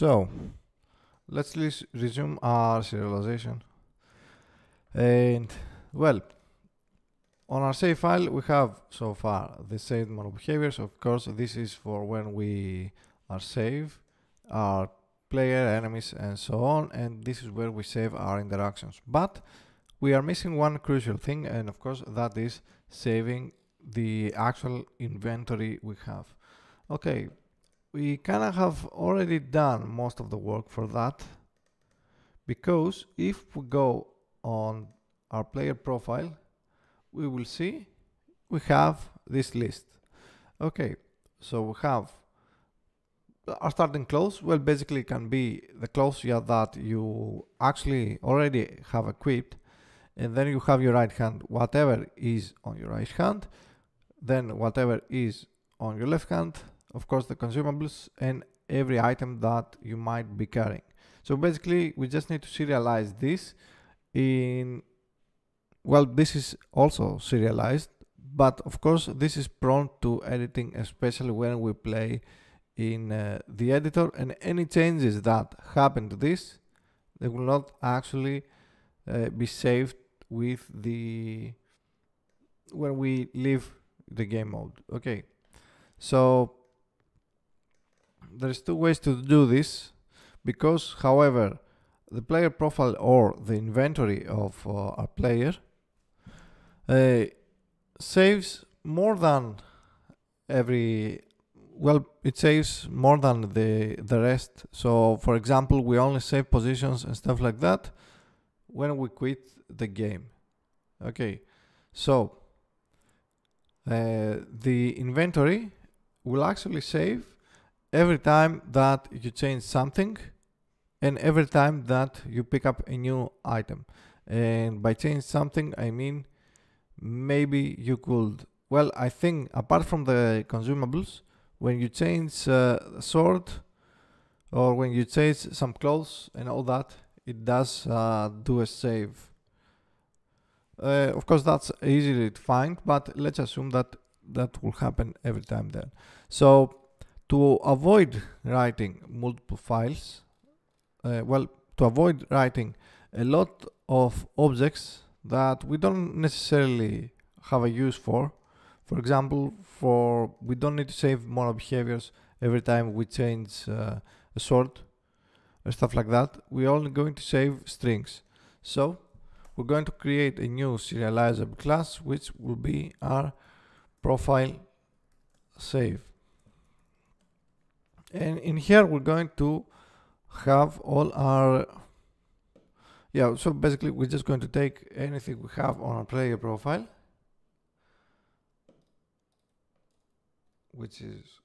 So let's res- resume our serialization. And well, on our save file, we have so far the saved model behaviors. Of course, this is for when we are save our player, enemies, and so on. And this is where we save our interactions. But we are missing one crucial thing, and of course, that is saving the actual inventory we have. Okay, we kind of have already done most of the work for that. Because if we go on our player profile we will see we have this list. Okay so we have our starting clothes well basically can be the clothes yeah, that you actually already have equipped and then you have your right hand. Whatever is on your right hand then whatever is on your left hand of course the consumables and every item that you might be carrying. So basically we just need to serialize this in well this is also serialized but of course this is prone to editing especially when we play in uh, the editor. And any changes that happen to this they will not actually uh, be saved with the when we leave the game mode. Okay. So there's two ways to do this because however the player profile or the inventory of uh, a player uh, saves more than every well it saves more than the the rest. So for example we only save positions and stuff like that when we quit the game. Okay so uh, the inventory will actually save every time that you change something and every time that you pick up a new item. And by change something I mean maybe you could well I think apart from the consumables when you change uh, a sword or when you change some clothes and all that it does uh, do a save. Uh, of course that's easy to find but let's assume that that will happen every time then. So to avoid writing multiple files, uh, well, to avoid writing a lot of objects that we don't necessarily have a use for, for example, for we don't need to save model behaviors every time we change uh, a sword or stuff like that. We're only going to save strings. So we're going to create a new serializable class, which will be our profile save and in here we're going to have all our yeah so basically we're just going to take anything we have on our player profile which is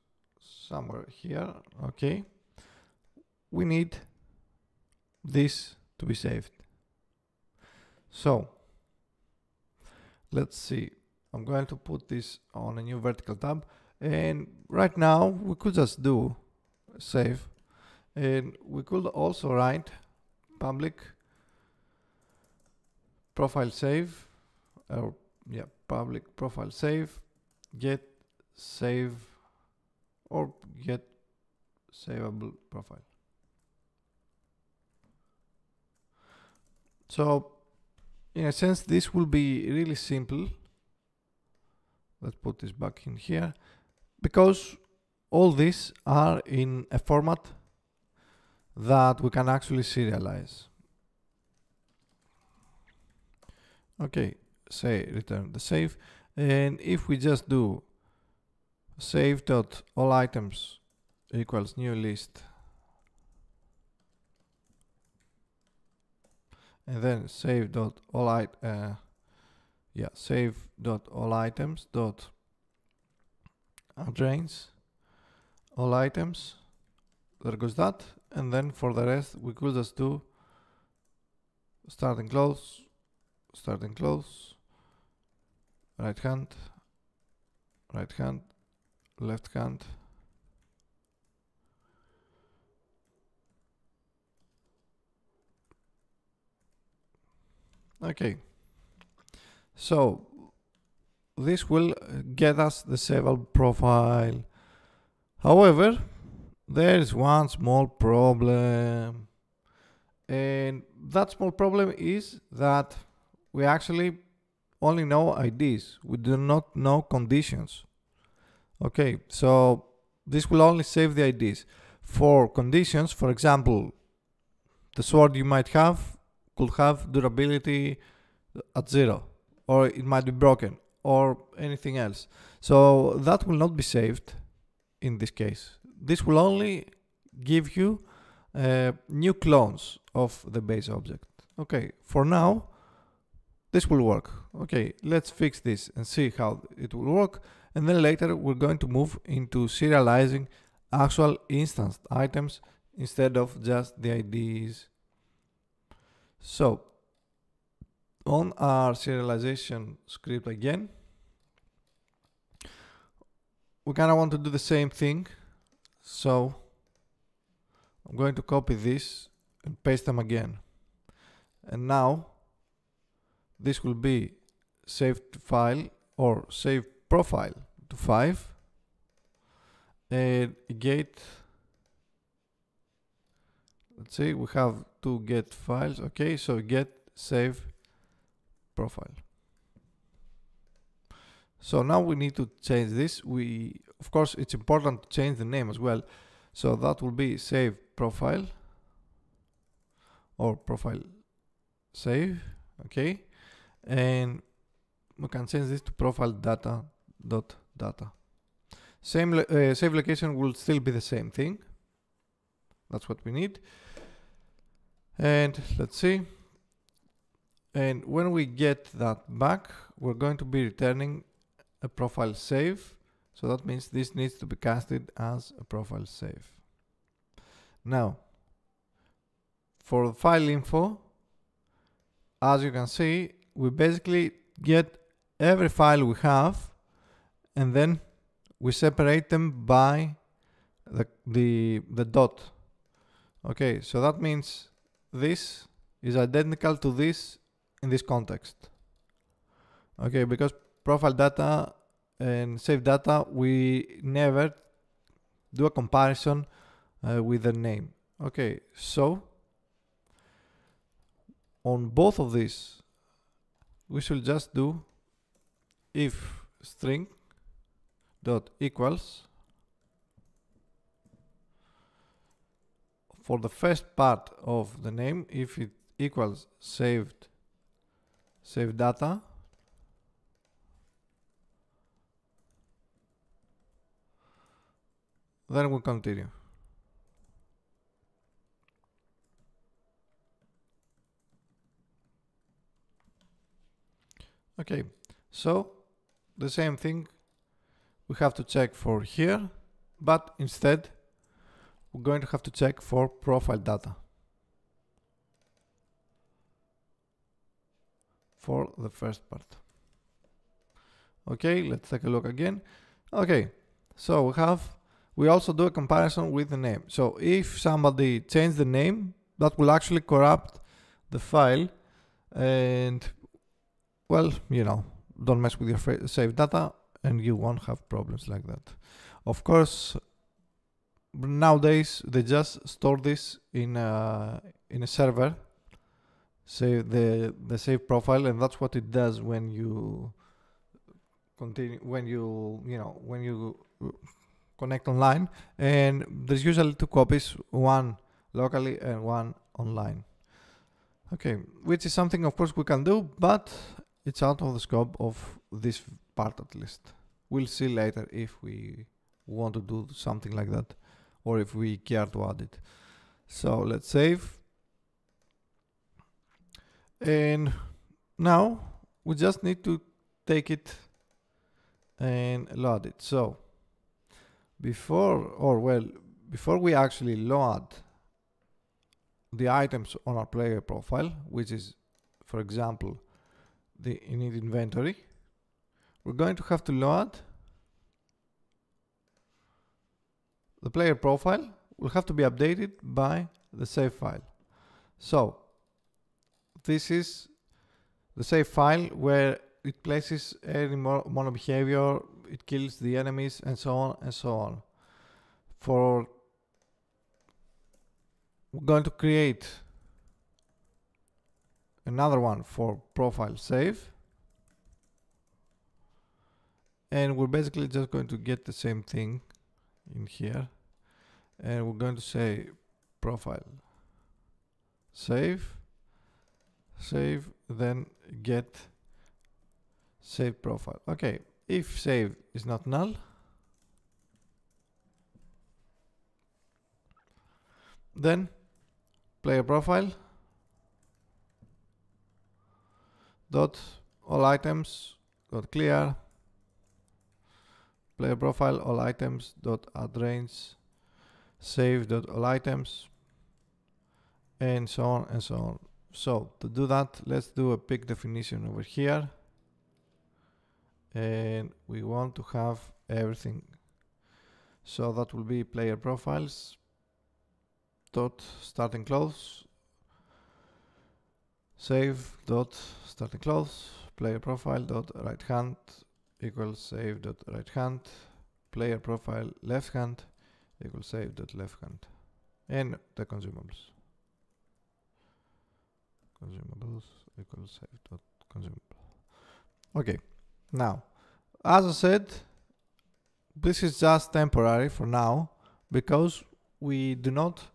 somewhere here okay? We need this to be saved. So let's see. I'm going to put this on a new vertical tab and right now we could just do save and we could also write public profile save or yeah public profile save get save or get savable profile. So in a sense this will be really simple. Let's put this back in here. Because all these are in a format that we can actually serialize. Okay, say return the save and if we just do save dot all items equals new list and then save dot all it uh, yeah save dot all items dot drains all items. There goes that. And then for the rest we could just do starting clothes starting clothes right hand right hand left hand. Okay. So this will uh, get us the savable profile However, there is one small problem. And that small problem is that we actually only know IDs. We do not know conditions. Okay, so this will only save the IDs. For conditions, for example, the sword you might have could have durability at zero, or it might be broken, or anything else. So that will not be saved in this case. This will only give you uh, new clones of the base object. Okay, for now, this will work. Okay, let's fix this and see how it will work. And then later we're going to move into serializing actual instanced items instead of just the IDs. So, on our serialization script again, we kind of want to do the same thing. So, I'm going to copy this and paste them again. And now, this will be saved file or save profile to file and get let's see we have two get files okay so get save profile so now we need to change this. We of course it's important to change the name as well. So that will be save profile or profile save okay? And we can change this to profile data dot data. Same uh, save location will still be the same thing. That's what we need. And let's see. And when we get that back we're going to be returning a profile save. So that means this needs to be casted as a profile save. Now for file info as you can see we basically get every file we have and then we separate them by the, the, the dot. Okay so that means this is identical to this in this context. Okay, because profile data and save data, we never do a comparison uh, with the name. Okay, so on both of these, we should just do if string dot equals for the first part of the name if it equals saved saved data then we'll continue okay so the same thing we have to check for here but instead we're going to have to check for profile data for the first part. Okay, let's take a look again. Okay, so we have, we also do a comparison with the name. So if somebody changed the name, that will actually corrupt the file and well, you know, don't mess with your save data and you won't have problems like that. Of course, nowadays they just store this in a, in a server save the the save profile and that's what it does when you continue when you you know when you connect online and there's usually two copies one locally and one online okay which is something of course we can do but it's out of the scope of this part at least we'll see later if we want to do something like that or if we care to add it. So let's save. And now we just need to take it and load it. So before, or well, before we actually load the items on our player profile, which is, for example, the init inventory, we're going to have to load the player profile will have to be updated by the save file. So this is the save file where it places any mono behavior, it kills the enemies and so on and so on. For we're going to create another one for profile save. And we're basically just going to get the same thing in here. And we're going to say profile save save then get save profile. Okay if save is not null. Then player profile dot all items dot clear. Player profile all items dot add range save dot all items and so on and so on. So to do that let's do a peek definition over here and we want to have everything. So that will be player profiles dot starting clothes save dot starting clothes player profile dot right hand equals save dot right hand player profile left hand equals save dot left hand and the consumables. Consumables equals save dot consumable. Okay now as I said this is just temporary for now because we do not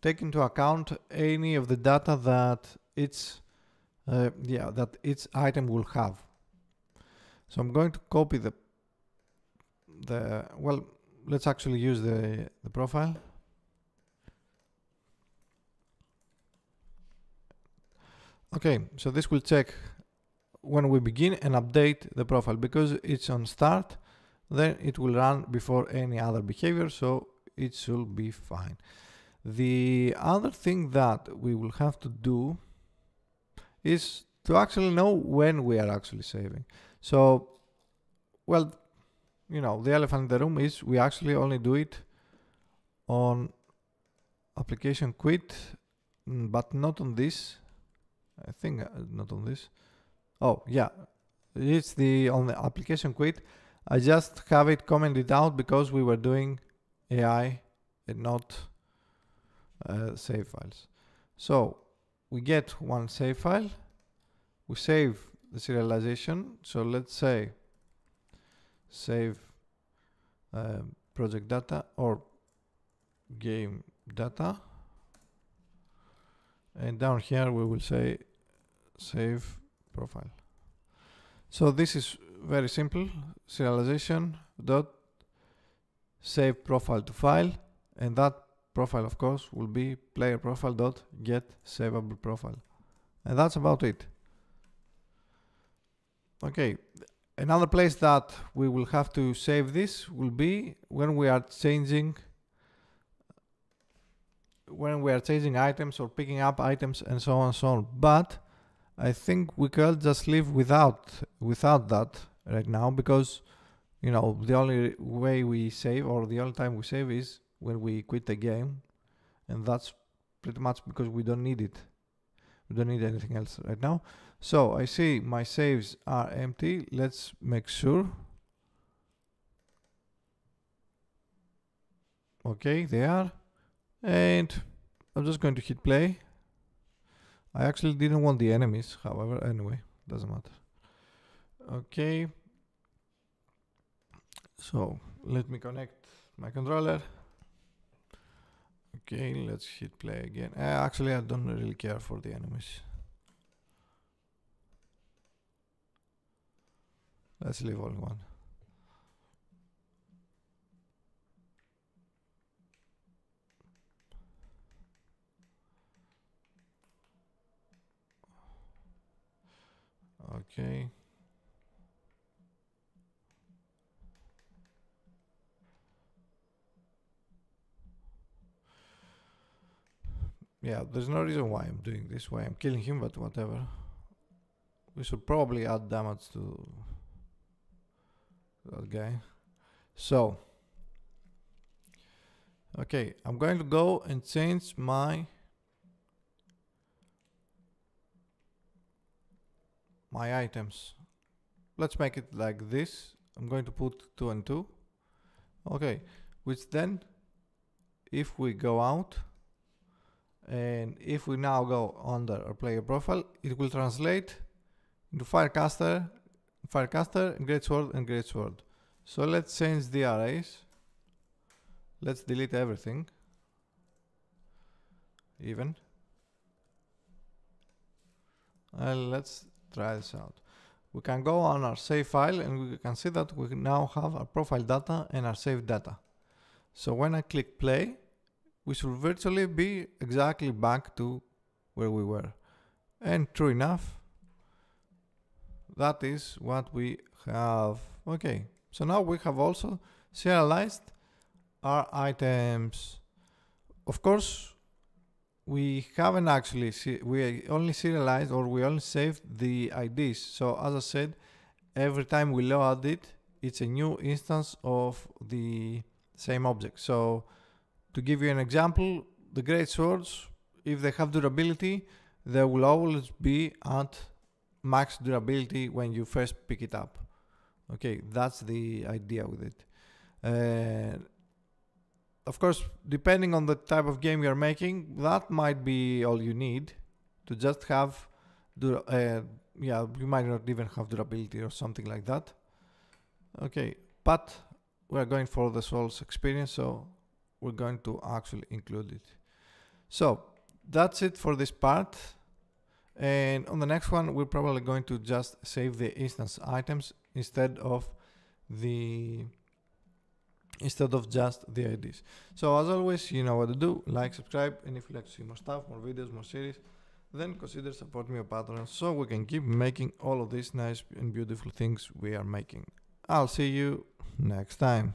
take into account any of the data that it's uh, yeah that each item will have. So I'm going to copy the the well let's actually use the the profile. Okay so this will check when we begin and update the profile because it's on start then it will run before any other behavior so it should be fine. The other thing that we will have to do is to actually know when we are actually saving. So well you know the elephant in the room is we actually only do it on application quit mm, but not on this. I think uh, not on this oh yeah. It's the on the application quit. I just have it commented out because we were doing AI and not uh, save files. So we get one save file. We save the serialization. So let's say save uh, project data or game data. And down here we will say save profile. So this is very simple. Serialization dot save profile to file and that profile of course will be player profile dot get savable profile. And that's about it. Okay. Another place that we will have to save this will be when we are changing when we are changing items or picking up items and so on and so on. But I think we could just live without without that right now because you know the only way we save or the only time we save is when we quit the game and that's pretty much because we don't need it. We don't need anything else right now. So I see my saves are empty. Let's make sure. Okay they are. And I'm just going to hit play I actually didn't want the enemies however anyway doesn't matter. Okay. So let me connect my controller. Okay let's hit play again. Uh, actually I don't really care for the enemies. Let's leave only one Okay. Yeah, there's no reason why I'm doing this, why I'm killing him, but whatever. We should probably add damage to that guy. So, okay, I'm going to go and change my my items. Let's make it like this. I'm going to put 2 and 2. Okay, which then, if we go out and if we now go under our player profile it will translate into Firecaster Firecaster Greatsword and Greatsword so let's change the arrays let's delete everything even and let's try this out we can go on our save file and we can see that we now have our profile data and our save data so when I click play we should virtually be exactly back to where we were. And true enough, that is what we have. Okay, so now we have also serialized our items. Of course, we haven't actually, we only serialized or we only saved the IDs. So as I said, every time we load it, it's a new instance of the same object. So to give you an example, the great swords, if they have durability, they will always be at max durability when you first pick it up. Okay, that's the idea with it. Uh, of course, depending on the type of game you're making, that might be all you need to just have, uh, yeah, you might not even have durability or something like that. Okay, but we're going for the Souls experience, so we're going to actually include it. So that's it for this part. And on the next one, we're probably going to just save the instance items instead of the instead of just the IDs. So as always, you know what to do. Like, subscribe, and if you like to see more stuff, more videos, more series, then consider supporting me on Patreon so we can keep making all of these nice and beautiful things we are making. I'll see you next time.